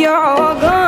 You're all gone.